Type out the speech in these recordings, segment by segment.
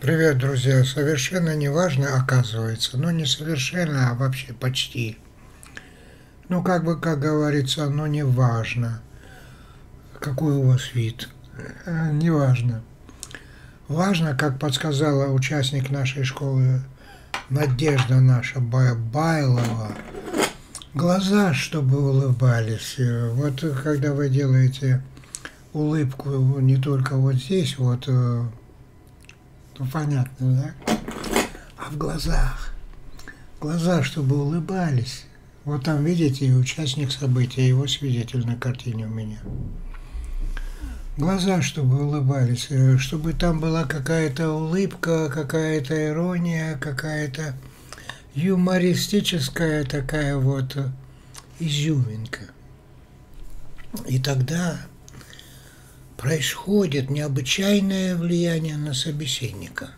Привет, друзья. Совершенно не важно, оказывается. Ну, не совершенно, а вообще почти. Ну, как бы, как говорится, ну, не важно, какой у вас вид. Э, не важно. Важно, как подсказала участник нашей школы Надежда наша Байлова, глаза, чтобы улыбались. Вот когда вы делаете улыбку не только вот здесь, вот э, ну, понятно, да? А в глазах. Глаза, чтобы улыбались. Вот там, видите, участник события, его свидетель на картине у меня. Глаза, чтобы улыбались, э, чтобы там была какая-то улыбка, какая-то ирония, какая-то юмористическая такая вот изюминка. И тогда происходит необычайное влияние на собеседника.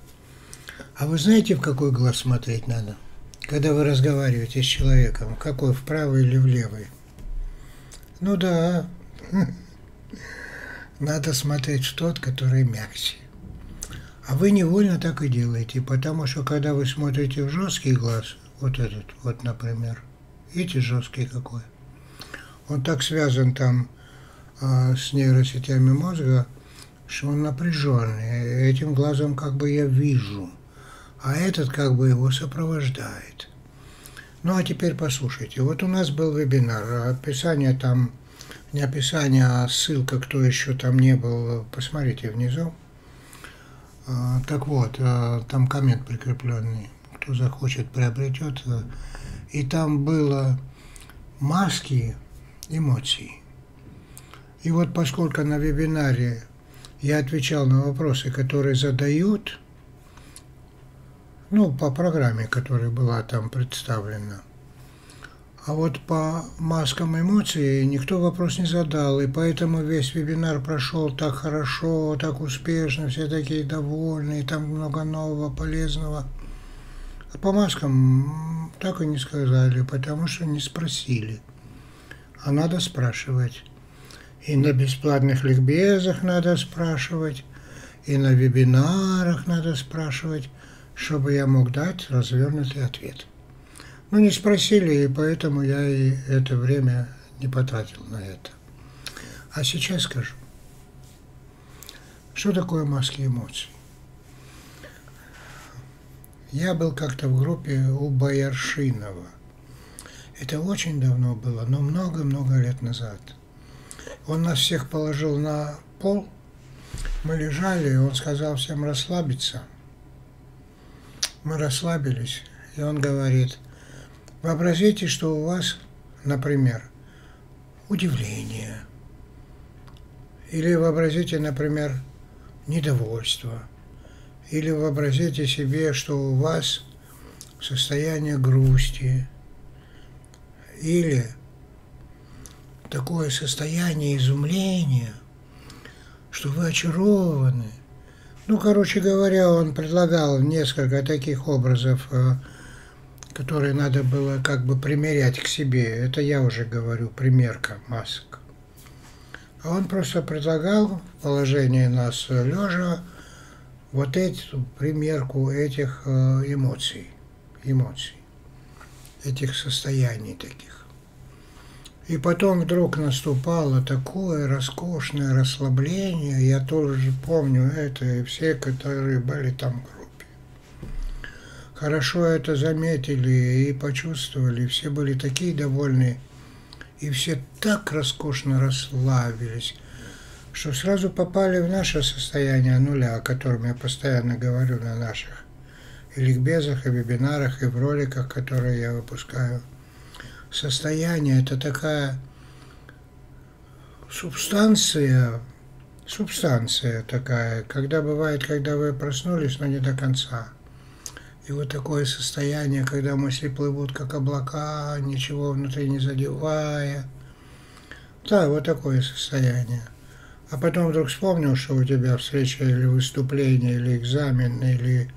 А вы знаете, в какой глаз смотреть надо? Когда вы разговариваете с человеком, какой, в правый или в левый? Ну да, надо смотреть в тот, который мягче. А вы невольно так и делаете, потому что когда вы смотрите в жесткий глаз, вот этот, вот, например, видите, жесткий какой, он так связан там с нейросетями мозга, что он напряженный. Этим глазом как бы я вижу, а этот как бы его сопровождает. Ну а теперь послушайте. Вот у нас был вебинар, описание там, не описание, а ссылка, кто еще там не был, посмотрите внизу. А, так вот, а, там коммент прикрепленный, кто захочет, приобретет. И там было маски эмоций. И вот поскольку на вебинаре я отвечал на вопросы, которые задают, ну, по программе, которая была там представлена, а вот по маскам эмоций никто вопрос не задал, и поэтому весь вебинар прошел так хорошо, так успешно, все такие довольные, там много нового, полезного. А по маскам так и не сказали, потому что не спросили. А надо спрашивать. И на бесплатных ликбезах надо спрашивать, и на вебинарах надо спрашивать, чтобы я мог дать развернутый ответ. Ну, не спросили, и поэтому я и это время не потратил на это. А сейчас скажу. Что такое маски эмоций? Я был как-то в группе у Бояршинова. Это очень давно было, но много-много лет назад – он нас всех положил на пол, мы лежали, и он сказал всем расслабиться. Мы расслабились, и он говорит, вообразите, что у вас, например, удивление, или вообразите, например, недовольство, или вообразите себе, что у вас состояние грусти, или такое состояние изумления, что вы очарованы. Ну, короче говоря, он предлагал несколько таких образов, э, которые надо было как бы примерять к себе. Это я уже говорю, примерка масок. А он просто предлагал в положении нас лежа вот эту примерку этих э, эмоций, эмоций, этих состояний таких. И потом вдруг наступало такое роскошное расслабление. Я тоже помню это, и все, которые были там в группе. Хорошо это заметили и почувствовали. Все были такие довольны. И все так роскошно расслабились, что сразу попали в наше состояние нуля, о котором я постоянно говорю на наших и ликбезах, и вебинарах, и в роликах, которые я выпускаю – состояние, это такая субстанция, субстанция такая, когда бывает, когда вы проснулись, но не до конца. И вот такое состояние, когда мысли плывут, как облака, ничего внутри не задевая. Да, вот такое состояние. А потом вдруг вспомнил, что у тебя встреча или выступление, или экзамен, или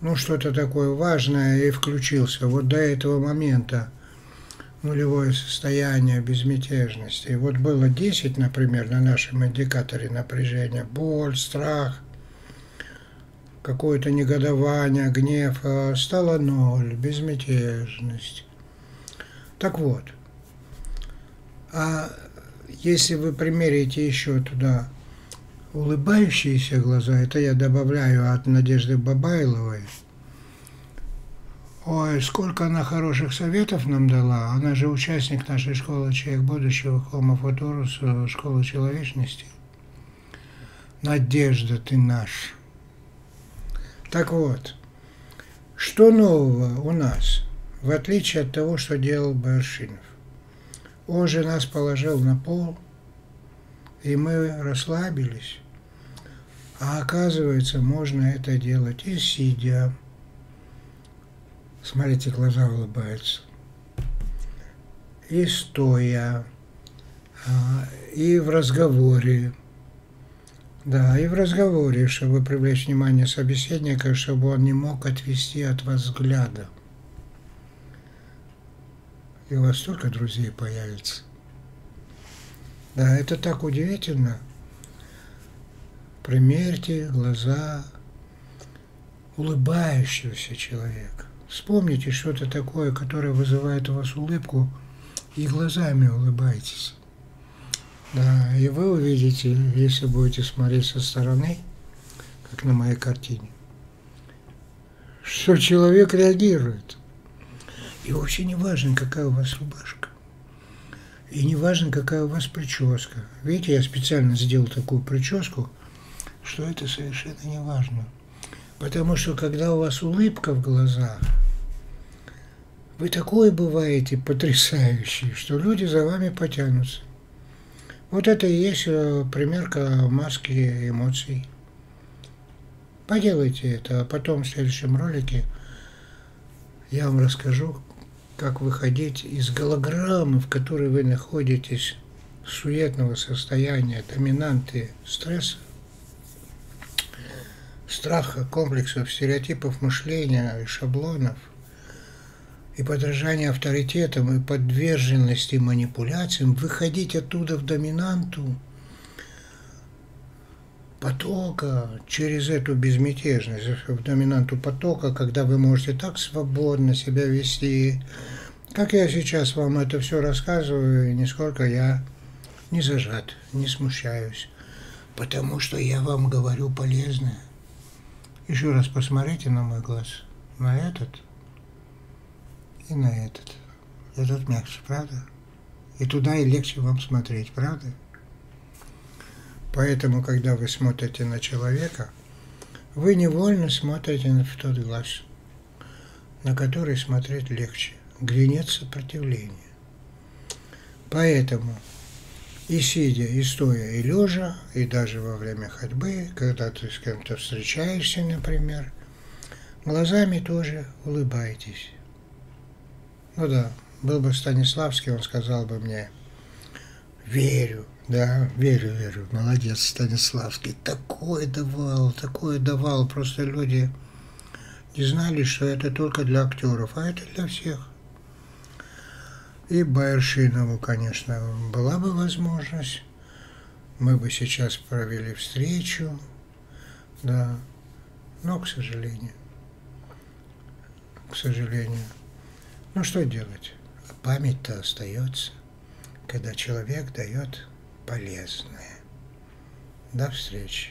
ну что-то такое важное, и включился. Вот до этого момента нулевое состояние безмятежности. И вот было 10, например, на нашем индикаторе напряжения, боль, страх, какое-то негодование, гнев, а стало ноль, безмятежность. Так вот, а если вы примерите еще туда улыбающиеся глаза, это я добавляю от Надежды Бабайловой. Ой, сколько она хороших советов нам дала. Она же участник нашей школы «Человек будущего» Homo Futurus, школы человечности. Надежда ты наш. Так вот, что нового у нас, в отличие от того, что делал Баршинов? Он же нас положил на пол, и мы расслабились. А оказывается, можно это делать и сидя. Смотрите, глаза улыбаются. И стоя, а, и в разговоре. Да, и в разговоре, чтобы привлечь внимание собеседника, чтобы он не мог отвести от вас взгляда. И у вас столько друзей появится. Да, это так удивительно. Примерьте глаза улыбающегося человека. Вспомните что-то такое, которое вызывает у вас улыбку, и глазами улыбайтесь. Да, и вы увидите, если будете смотреть со стороны, как на моей картине, что человек реагирует. И вообще не важно, какая у вас рубашка. И не важно, какая у вас прическа. Видите, я специально сделал такую прическу, что это совершенно не важно. Потому что когда у вас улыбка в глазах, вы такое бываете потрясающий, что люди за вами потянутся. Вот это и есть э, примерка маски эмоций. Поделайте это, а потом в следующем ролике я вам расскажу, как выходить из голограммы, в которой вы находитесь, суетного состояния, доминанты стресса, страха, комплексов, стереотипов мышления и шаблонов – и подражание авторитетам, и подверженности манипуляциям, выходить оттуда в доминанту потока, через эту безмятежность, в доминанту потока, когда вы можете так свободно себя вести, как я сейчас вам это все рассказываю, нисколько я не зажат, не смущаюсь, потому что я вам говорю полезное. Еще раз посмотрите на мой глаз, на этот – и на этот. Этот мягче, правда? И туда и легче вам смотреть, правда? Поэтому, когда вы смотрите на человека, вы невольно смотрите в тот глаз, на который смотреть легче, где нет сопротивления. Поэтому и сидя, и стоя, и лежа, и даже во время ходьбы, когда ты с кем-то встречаешься, например, глазами тоже улыбайтесь. Ну да, был бы Станиславский, он сказал бы мне, верю, да, верю, верю, молодец Станиславский, такой давал, такой давал, просто люди не знали, что это только для актеров, а это для всех. И Байершинову, конечно, была бы возможность, мы бы сейчас провели встречу, да, но, к сожалению, к сожалению, ну что делать? Память-то остается, когда человек дает полезное. До встречи.